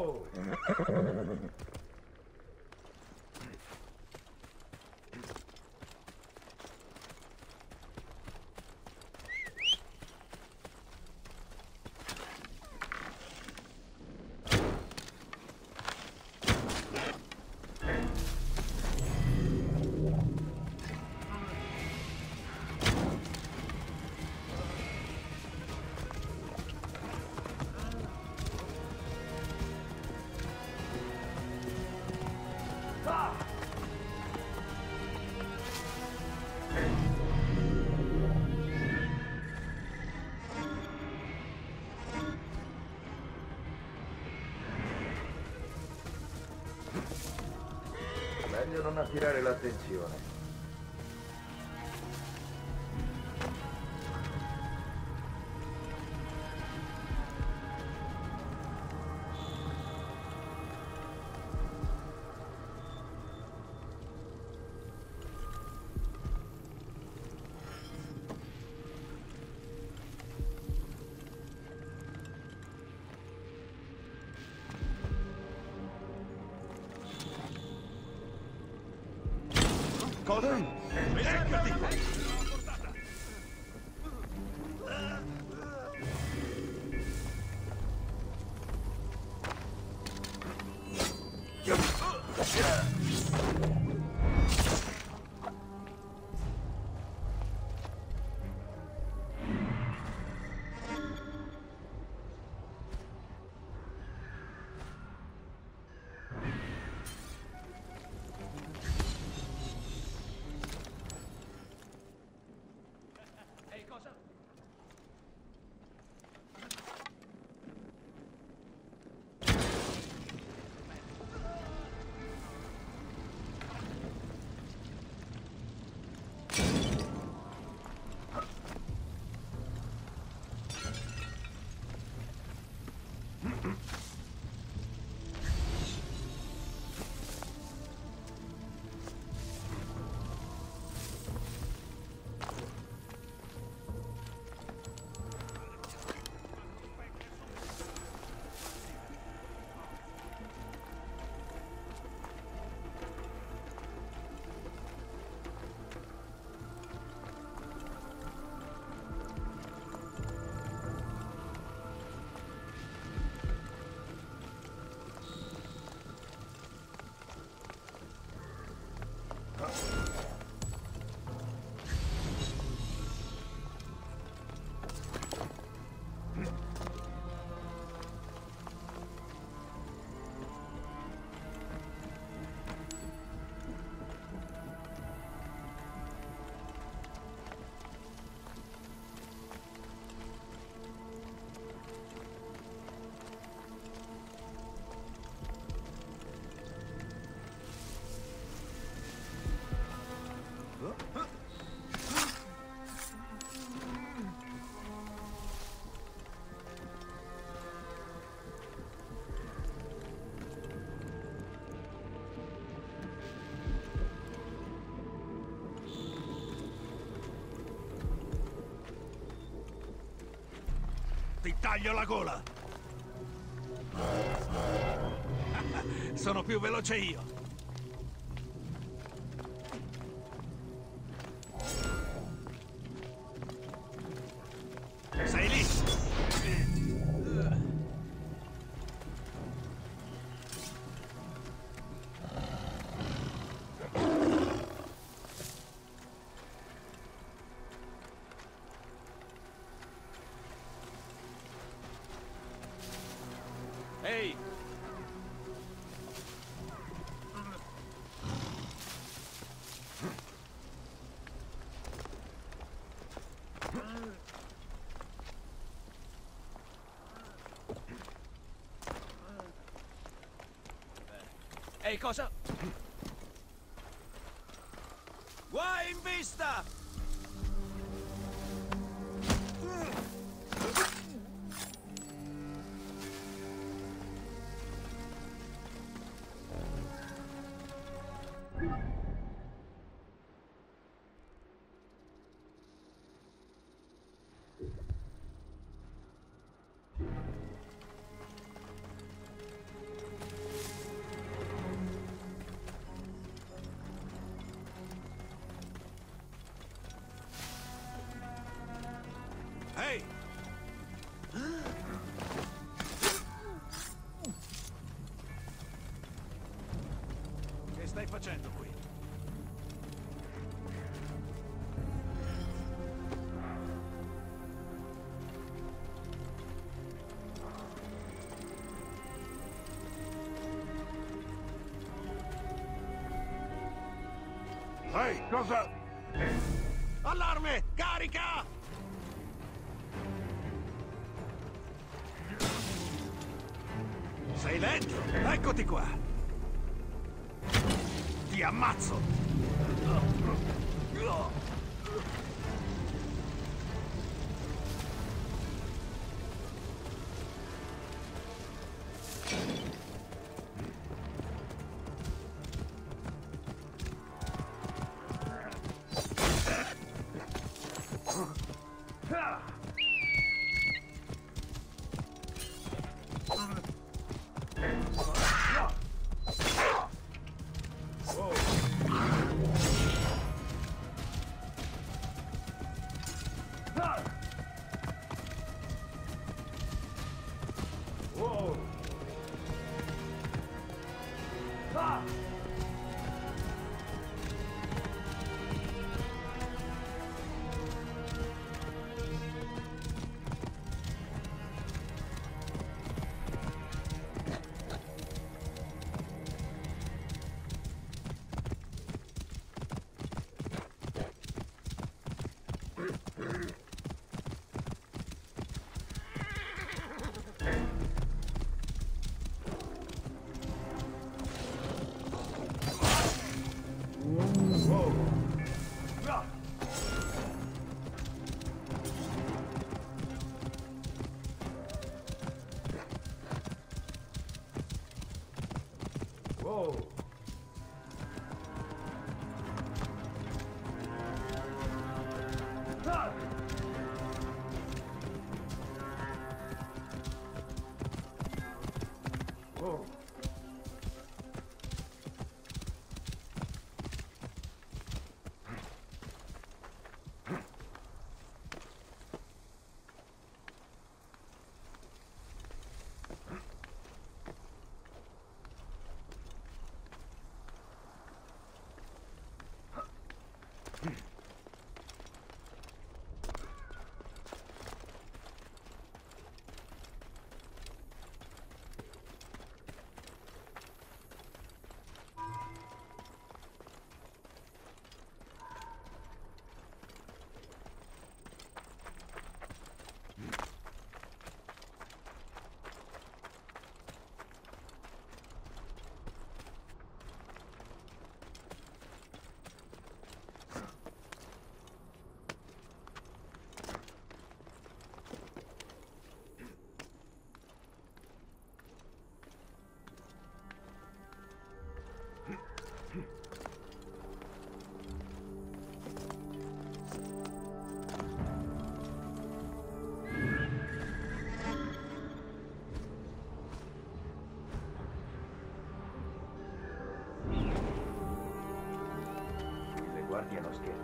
ハハハハハ。Non attirare l'attenzione. Cosa? Beccati! Ehi, taglio la gola! Sono più veloce io! Cosa? Guai in vista! Facendo qui? Ehi, cosa... Allarme! Carica! Sei dentro? Eccoti qua! Ti ammazzo! Whoa! guardia los tiene.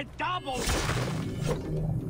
and double.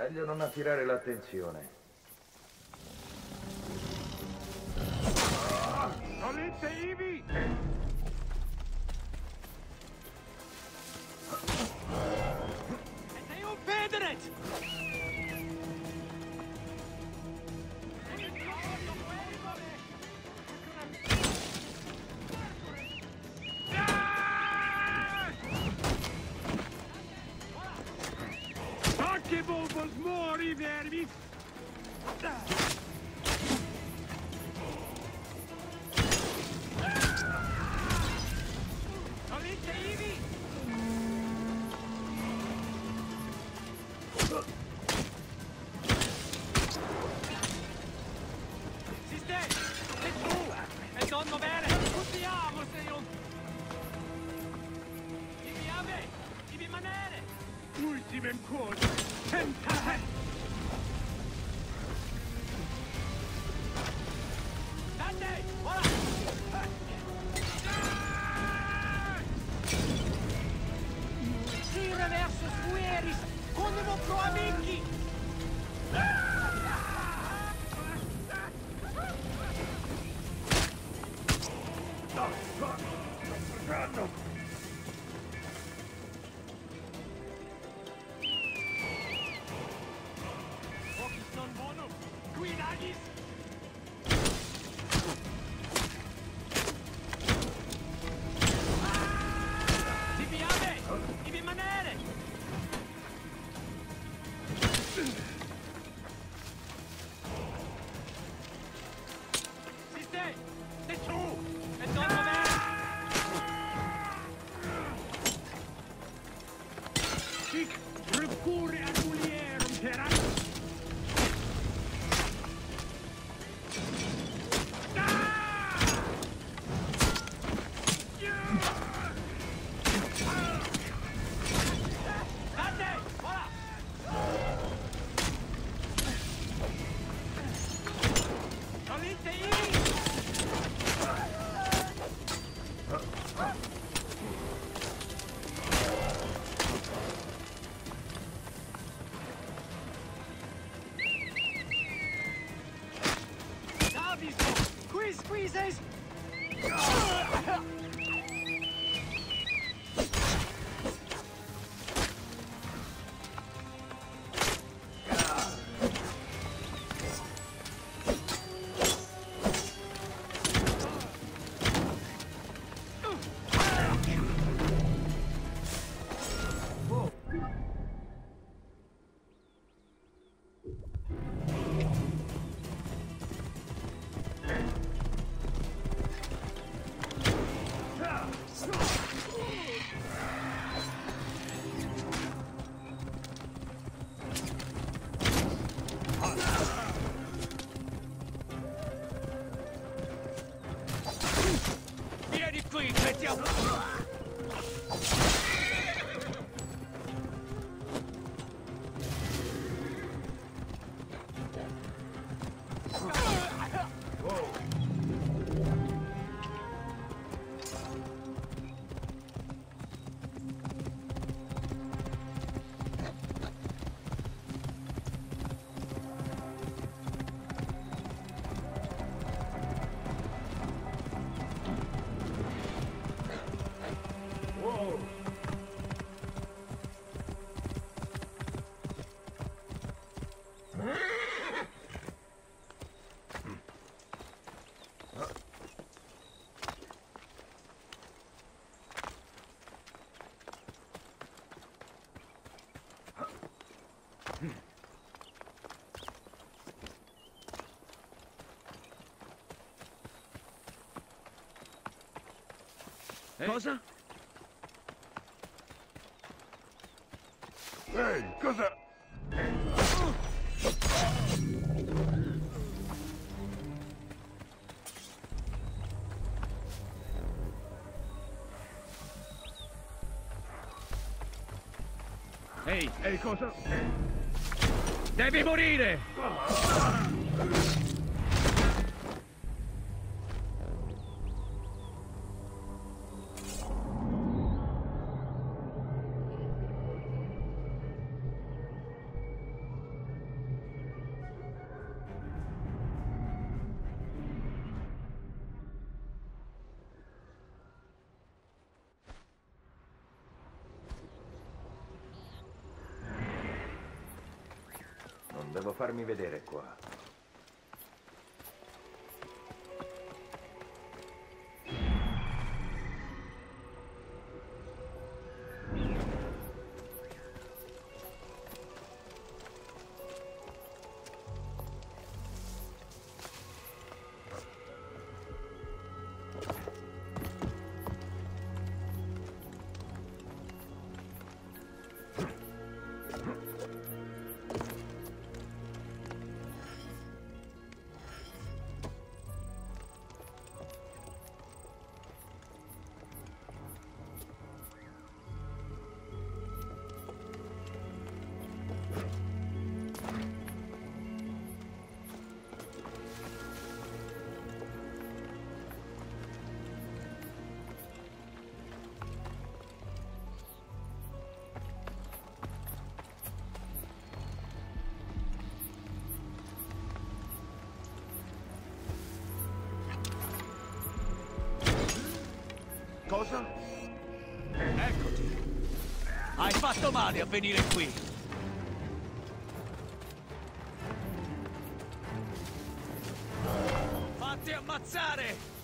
Meglio non attirare l'attenzione. Salite ivi! verme! Random! Random! Eh? Cosa? Ehi, hey, cosa... Ehi, hey. ehi hey, cosa? Devi morire! Ah. Farmi vedere qua. Cosa? Eccoti. Hai fatto male a venire qui. Fatti ammazzare!